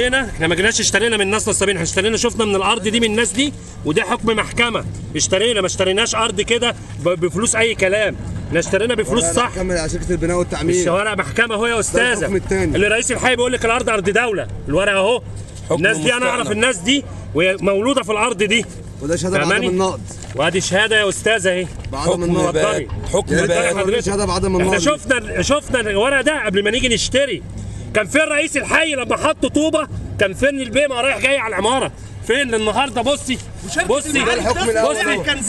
هنا إحنا ما جيناش اشترينا من ناس نصابين إحنا اشترينا شفنا من الأرض دي من الناس دي وده حكم محكمة. اشترينا ما اشتريناش أرض كده بفلوس أي كلام. إحنا اشترينا بفلوس صح. كمل على شركه البناء والتعمير الشوارع محكمة أهو يا أستاذة. اللي رئيس الحي بيقول لك الأرض أرض دولة. الورقة أهو. الناس دي أنا. أعرف الناس دي وهي مولودة في الأرض دي. وده شهادة بعدم؟ النقد. وأدي شهادة يا أستاذة أهي. بعدم حكم النقد. حكم حضرتك. شهادة بعدم إحنا النقد. شفنا شفنا الورق ده قبل ما نيجي نشتري. كان فين رئيس الحي لما حط طوبة؟ كان فين البيمة رايح جاي على العمارة؟ فين النهارده بصي بصي بصي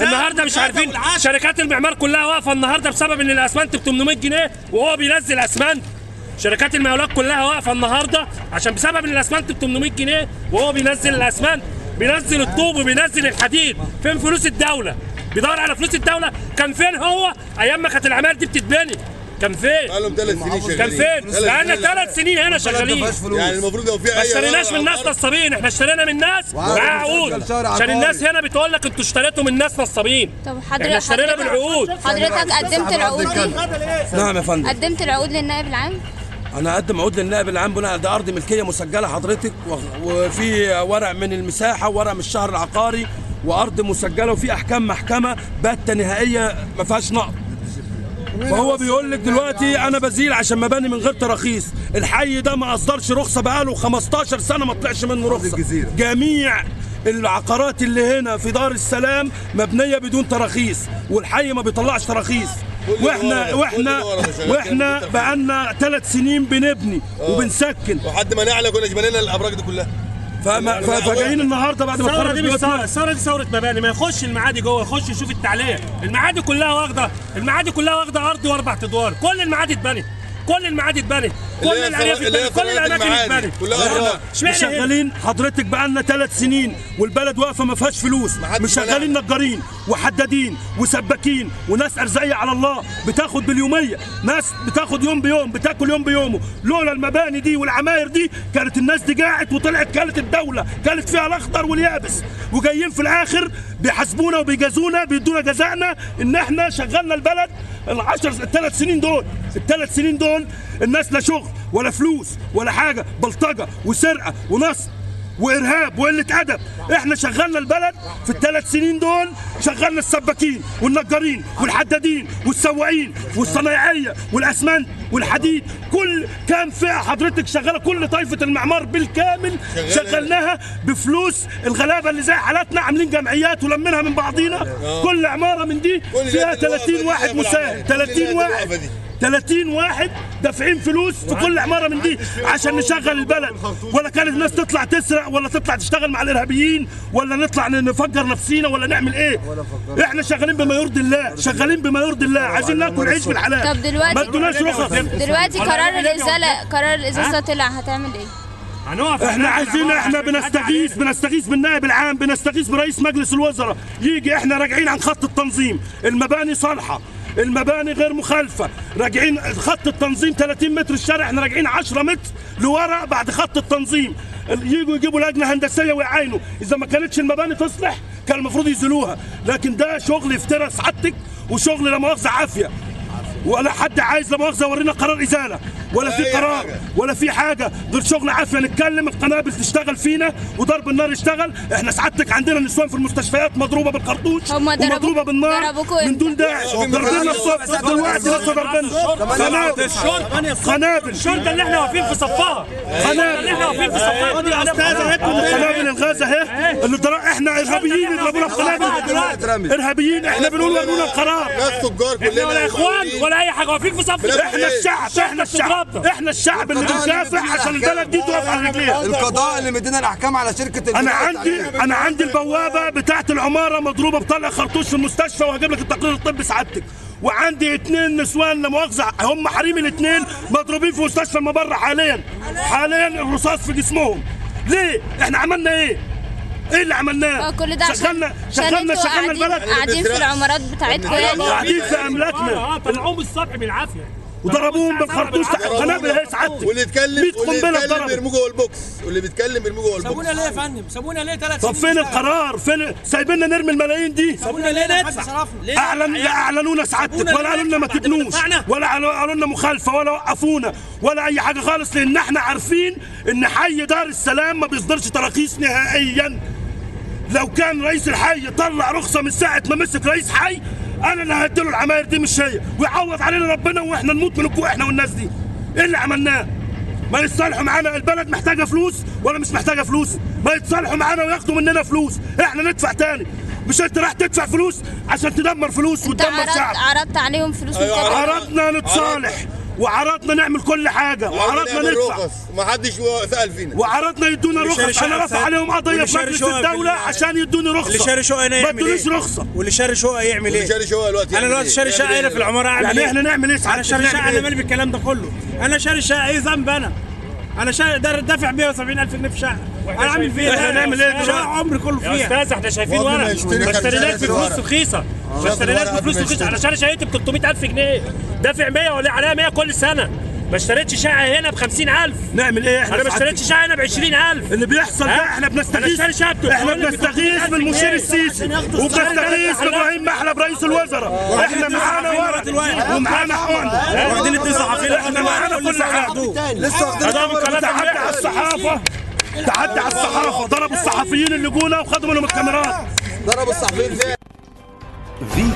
النهارده مش عارفين شركات المعمار كلها واقفة النهارده بسبب إن الأسمنت ب 800 جنيه وهو بينزل أسمنت. شركات المقاولات كلها واقفة النهارده عشان بسبب إن الأسمنت ب 800 جنيه وهو بينزل الأسمنت. بينزل الطوب وبينزل الحديد. فين فلوس الدولة؟ بيدور على فلوس الدولة. كان فين هو أيام ما كانت العماير دي بتتبني؟ كان فين؟ بقالهم ثلاث سنين شغالين. كان فين بقالنا ثلاث سنين هنا شغالين. يعني المفروض لو في ما اي اشتريناش من ناس نصابين إحنا اشترينا من ناس وعقد معاها عقود مسجل شهر عشان. الناس هنا بتقول لك أنتوا اشتريتوا من ناس نصابين. طب إحنا حضرتك اشترينا بالعقود حضرتك قدمت العقود دي نعم يا فندم. قدمت العقود للنائب العام؟ أنا اقدم عقود للنائب العام بناء على ده أرض ملكية مسجلة حضرتك وفي ورق من المساحة وورق من الشهر العقاري وأرض مسجلة وفي أحكام محكمة باته نهائية ما فيهاش نقد. فهو بيقول لك دلوقتي أنا بزيل عشان مباني من غير تراخيص. الحي ده ما اصدرش رخصة بقاله 15 سنة ما طلعش منه رخصة. جميع العقارات اللي هنا في دار السلام مبنية بدون تراخيص والحي ما بيطلعش تراخيص. وإحنا وإحنا وإحنا. بقالنا ثلاث سنين بنبني وبنسكن. وحد ما نعلى كنا بنينا الأبراج دي كلها. فما- فجايين النهارده بعد ما الثوره دي مش ثوره الثوره دي ثوره مباني. ما يخش المعادي جوه يخش يشوف التعليق. المعادي كلها واخده المعادي كلها واخدة أرض وأربع أدوار. كل المعادي اتبنت. كل المعادي اتبنت. كل الارياف اتبنت كل الأماكن. اتبنت كلها؟ شغالين حضرتك بقالنا ثلاث سنين والبلد واقفة ما فيهاش فلوس. مش شغالين. نجارين وحدادين وسباكين وناس ارزاقيه على الله. بتاخد باليومية. ناس بتاخد يوم بيوم بتاكل يوم بيومه. لولا المباني دي والعماير دي كانت الناس دي جاعت وطلعت كانت الدولة كلت فيها الأخضر واليابس. وجايين في الآخر بيحاسبونا وبيجازونا بيدونا جزائنا إن إحنا شغلنا البلد العشر الثلاث سنين دول. الثلاث سنين دول الناس لا شغل. ولا فلوس ولا حاجة بلطجة وسرقة ونصب وإرهاب وقلة أدب إحنا شغلنا البلد في الثلاث سنين دول شغلنا السباكين والنجارين والحدادين والسواقين والصنايعية والأسمنت والحديد كل كام فئة حضرتك شغالة كل طائفة المعمار بالكامل. شغلناها بفلوس الغلابة اللي زي حالاتنا عاملين جمعيات ولمينها من بعضينا كل عمارة من دي فيها الناس اللي واقفة 30 دي واحد مساهم العمال. كل 30 الناس اللي واحد. 30 واحد دافعين فلوس في كل عمارة من دي عشان نشغل البلد. ولا كانت الناس تطلع تسرق ولا تطلع تشتغل مع الإرهابيين ولا نطلع نفجر نفسينا ولا نعمل إيه. إحنا شغالين بما يرضي الله شغالين بما يرضي الله. عايزين ناكل عيش بالحلال. طب دلوقتي- ما ادوناش رخص. دلوقتي قرار الازاله قرار الازاله طلع هتعمل إيه؟ هنقف. إحنا عايزين إحنا بنستغيث بنستغيث بالنائب العام بنستغيث برئيس مجلس الوزراء. يجي إحنا راجعين عن خط التنظيم. المباني صالحة. المباني غير مخالفة. راجعين خط التنظيم 30 متر الشارع إحنا راجعين 10 متر لورا بعد خط التنظيم. يجوا يجيبوا لجنه هندسية ويعاينوا. إذا ما كانتش المباني تصلح كان المفروض يزيلوها لكن ده شغل افترى سعادتك وشغل لا مؤاخذة عافية. ولا حد عايز لا مؤاخذة يورينا قرار إزالة. ولا في قرار. ولا في حاجة غير شغل عافيه نتكلم القنابل تشتغل فينا وضرب النار يشتغل إحنا سعادتك عندنا نسوان في المستشفيات مضروبه ضربوك- ومضروبه بالنار من دون؟ داعي ضربنا الصبح دلوقتي لسه ضربنا قنابل قنابل الشرطه اللي إحنا واقفين في صفها قنابل اللي إحنا واقفين في صفها يا استاذه قنابل الغاز اهي اللي إحنا ارهابيين يضربونا بقنابل ارهابيين إحنا بنقول ورونا القرار ناس تجار كلنا ولا اخوان. ولا اي حاجة واقفين في صف إحنا الشعب إحنا الشعب إحنا الشعب اللي بنكافح عشان البلد دي تقف على رجليها القضاء اللي مدينا الأحكام على شركة البناء أنا عندي. أنا عندي البوابة بتاعت العمارة مضروبة بطلق خرطوش في المستشفى وهجيب لك التقرير الطبي سعادتك. وعندي اتنين نسوان لا مؤاخذة هم حريم الاتنين مضروبين في مستشفى المبره حاليا. حاليا الرصاص في جسمهم. ليه؟ إحنا عملنا إيه؟ إيه اللي عملناه؟ آه كل ده شغلنا شغلنا شغلنا البلد. قاعدين في العمارات بتاعتكم. يعني قاعدين في آه أملاكنا. طلعوهم الصبح بالعافية. وضربوهم بالخرطوش تحت قنابل هي سعادتك واللي يتكلم 100 واللي يتكلم بيرموه جوه البوكس. واللي بيتكلم بيرموه جوه البوكس. سابونا ليه يا فندم؟ سابونا ليه ثلاث طب فين القرار؟ فين سايبيننا نرمي الملايين دي؟ سابونا ليه ندفع اعلن لا أعلنونا سعادتك ولا قالوا لنا ما تبنوش ولا قالوا لنا مخالفة ولا وقفونا ولا أي حاجة خالص لأن إحنا عارفين إن حي دار السلام ما بيصدرش تراخيص نهائيا. لو كان رئيس الحي طلع رخصة من ساعة ما مسك رئيس حي أنا اللي هديله العماير دي مش هي ويعوض علينا ربنا وإحنا نموت من الجوع إحنا والناس دي. إيه اللي عملناه؟ ما يتصالحوا معانا. البلد محتاجة فلوس ولا مش محتاجة فلوس؟ ما يتصالحوا معانا وياخدوا مننا فلوس. إحنا ندفع تاني. مش أنت راح تدفع فلوس عشان تدمر فلوس وتدمر شعب. عرضت عليهم فلوس أيوة، عرضنا نتصالح. وعرضنا نعمل كل حاجة وعرضنا ندفع رخص ما حدش سأل فينا وعرضنا يدونا واللي شاري رخص أنا سنة. عليهم قضيه في مجلس الدولة ال- عشان يدوني رخصة اللي شاري شقه هنا ما يعمل ادونيش إيه؟ رخصة واللي شاري شقه يعمل اللي إيه؟ شاري شقه دلوقتي أنا دلوقتي إيه؟ شاري يعمل شقه إيه؟ هنا في العمارة اعمل يعني إيه؟ إحنا نعمل إيه أنا شاري شقه نعمل أنا إيه؟ مالي بالكلام ده كله أنا شاري شقه إيه ذنب أنا أنا در- دافع 170000 جنيه في شقه أنا عامل فيها. إحنا نعمل شقه دلوقتي؟ عمري كله يا فيها أستاذ إحنا شايفين ورق شايف بفلوس. رخيصة. الورق قبل بفلوس رخيصة. علشان شقتي ب 300000 جنيه. دافع 100 ولا عليها 100 كل سنة. ما اشتريتش شقه هنا ب 50000 نعمل إيه؟ إحنا أنا ما؟ اشتريتش شقه هنا ب 20000 اللي بيحصل ده؟ إحنا بنستغيث. إحنا بنستغيث 300,000 بالمشير جنيه. السيسي. وبنستغيث الصلاة. بابراهيم محلب رئيس الوزراء. إحنا معانا ورق. ومعانا حقن واخدين الاتنين صحفيين إحنا معانا كل حاجة لسه واخدين تعدي على الصحافة. تعدي على الصحافة. ضربوا الصحفيين اللي جونا وخدوا منهم الكاميرات. ضربوا الصحفيين فين؟